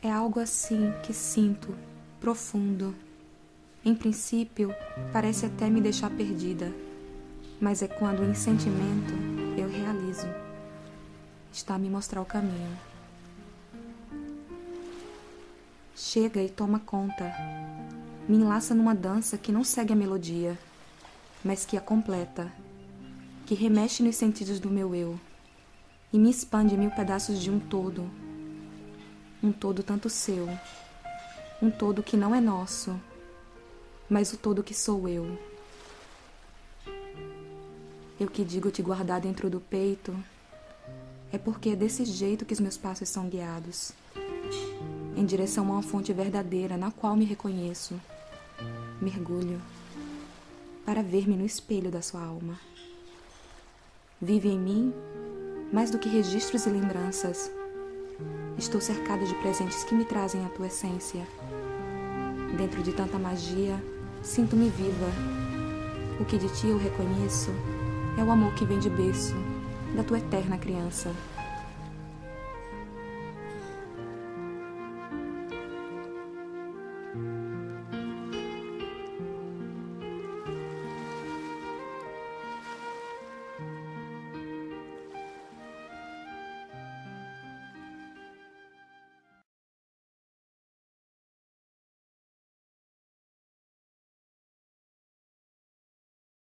É algo assim que sinto, profundo. Em princípio, parece até me deixar perdida, mas é quando em sentimento eu realizo. Está a me mostrar o caminho. Chega e toma conta. Me enlaça numa dança que não segue a melodia, mas que a completa, que remexe nos sentidos do meu eu e me expande em mil pedaços de um todo. Um todo tanto seu, um todo que não é nosso, mas o todo que sou eu. Eu que digo te guardar dentro do peito, é porque é desse jeito que os meus passos são guiados em direção a uma fonte verdadeira na qual me reconheço. Mergulho para ver-me no espelho da sua alma. Vive em mim mais do que registros e lembranças. Estou cercada de presentes que me trazem a tua essência. Dentro de tanta magia, sinto-me viva. O que de ti eu reconheço é o amor que vem de berço, da tua eterna criança.